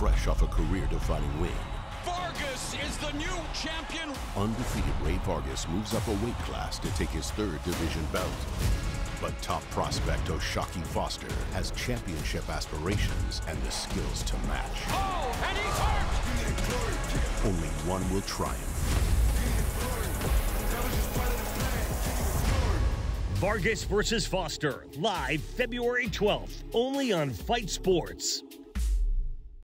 fresh off a career-defining win. Vargas is the new champion. Undefeated Rey Vargas moves up a weight class to take his third division belt. But top prospect Oshaki Foster has championship aspirations and the skills to match. Oh, and he's hurt! Only one will triumph. Vargas versus Foster, live February 12th, only on Fight Sports.